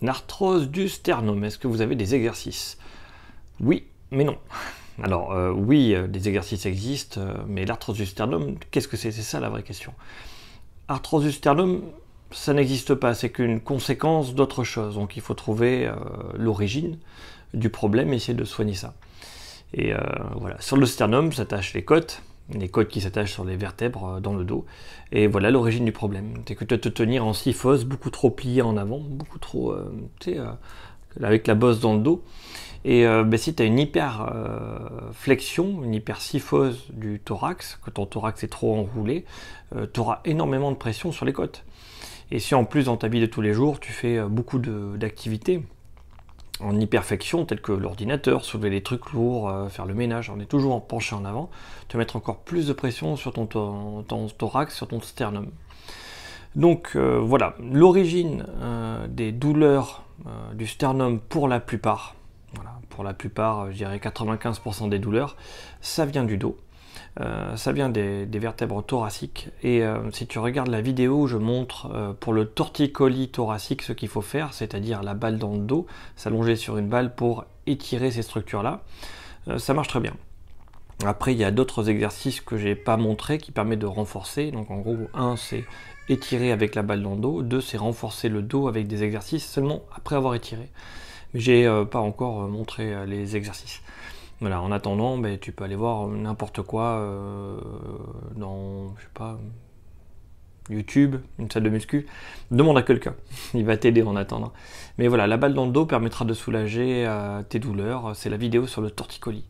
L'arthrose du sternum, est-ce que vous avez des exercices? Oui, mais non. Alors euh, oui, euh, des exercices existent, euh, mais l'arthrose du sternum, qu'est-ce que c'est? C'est ça la vraie question. Arthrose du sternum, ça n'existe pas, c'est qu'une conséquence d'autre chose. Donc il faut trouver l'origine du problème et essayer de soigner ça. Et voilà, sur le sternum s'attachent les côtes, les côtes qui s'attachent sur les vertèbres euh, dans le dos. Et voilà l'origine du problème. C'est que dois te tenir en syphose, beaucoup trop plié en avant, beaucoup trop, euh, tu euh, avec la bosse dans le dos. Et ben, si tu as une hyper flexion, une hyper syphose du thorax, que ton thorax est trop enroulé, tu auras énormément de pression sur les côtes. Et si en plus dans ta vie de tous les jours, tu fais beaucoup d'activités, en imperfection, telles que l'ordinateur, soulever des trucs lourds, euh, faire le ménage, on est toujours en penché en avant, vas mettre encore plus de pression sur ton, thorax, sur ton sternum. Donc euh, voilà, l'origine euh, des douleurs du sternum pour la plupart, pour la plupart, je dirais 95% des douleurs, ça vient du dos. Euh, ça vient des, vertèbres thoraciques. Et euh, si tu regardes la vidéo, je montre euh, pour le torticolis thoracique ce qu'il faut faire, c'est-à-dire la balle dans le dos, s'allonger sur une balle pour étirer ces structures-là. ça marche très bien. Après, il y a d'autres exercices que j'ai pas montrés qui permettent de renforcer. Donc en gros, un, c'est étirer avec la balle dans le dos. Deux, c'est renforcer le dos avec des exercices seulement après avoir étiré. Mais j'ai pas encore montré les exercices. Voilà, en attendant, ben, tu peux aller voir n'importe quoi euh, dans, je sais pas, YouTube, une salle de muscu. Demande à quelqu'un, il va t'aider en attendant. Mais voilà, la balle dans le dos permettra de soulager euh, tes douleurs. C'est la vidéo sur le torticolis.